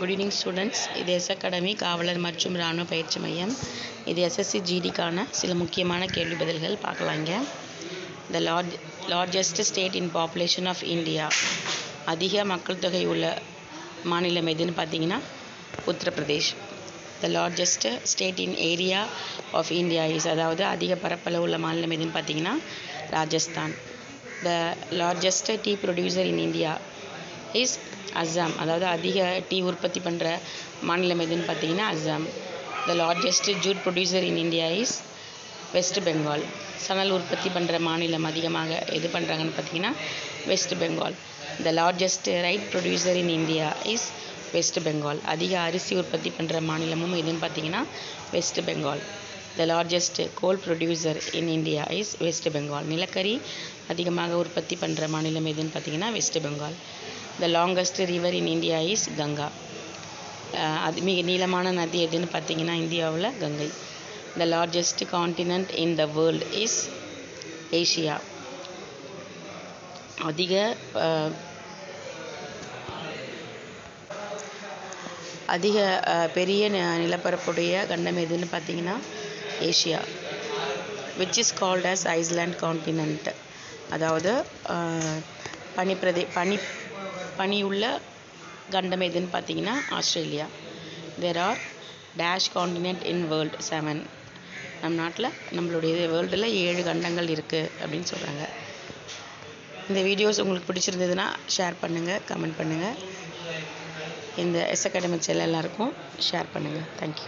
Good evening students இது S academy காவலர் மற்றும் இராணுவ பயிற்சி மையம். இது எஸ்எஸ்சி ஜிடிக்கான சில முக்கியமான கேள்வி பதில்கள். பார்க்கலாம் இங்கே. த large largest state in population of India அதிக மக்கள் தொகை உள்ள மாநிலம் எதுன்னு பார்த்தீங்கன்னா Uttar Pradesh. The largest state in area of India is அதாவது அதிக பரப்பளவு உள்ள மாநிலம் எதுன்னு பார்த்தீங்கன்னா Rajasthan. The largest tea producer in India is Assam அதாவது அதிக டீ உற்பத்தி பண்ணுற மாநிலம் எதுன்னு பார்த்தீங்கன்னா Assam the largest jute producer in India is West Bengal சணல் உற்பத்தி பண்ணுற மாநிலம் அதிகமாக எது பண்ணுறாங்கன்னு பார்த்தீங்கன்னா West Bengal the largest rice producer in India is West Bengal அதிக அரிசி உற்பத்தி பண்ணுற மாநிலமும் எதுன்னு பார்த்தீங்கன்னா West Bengal the largest coal producer in India is West Bengal நிலக்கரி அதிகமாக உற்பத்தி பண்ணுற மாநிலம் எதுன்னு பார்த்தீங்கன்னா West Bengal the longest river in India is Ganga அது மிக நீளமான நதி எதுன்னு பார்த்தீங்கன்னா இந்தியாவில் Ganga. The largest continent in the world is Asia அதிக uh, அதிக uh, பெரிய நிலப்பரப்புடைய கண்டம் எதுன்னு பார்த்தீங்கன்னா Asia which is called as island continent அதாவது uh, பனிப்பிரதே பனி பனியுள்ள கண்டம் எதுன்னு பார்த்தீங்கன்னா Australia. There are dash continent in world seven நம் நாட்டில் நம்மளுடைய வேர்ல்டில் ஏழு கண்டங்கள் இருக்குது அப்படின்னு சொல்கிறாங்க இந்த வீடியோஸ் உங்களுக்கு பிடிச்சிருந்ததுன்னா ஷேர் பண்ணுங்கள் கமெண்ட் பண்ணுங்கள் இந்த எஸ் அகாடமி செல் எல்லாருக்கும் ஷேர் பண்ணுங்கள் தேங்க்யூ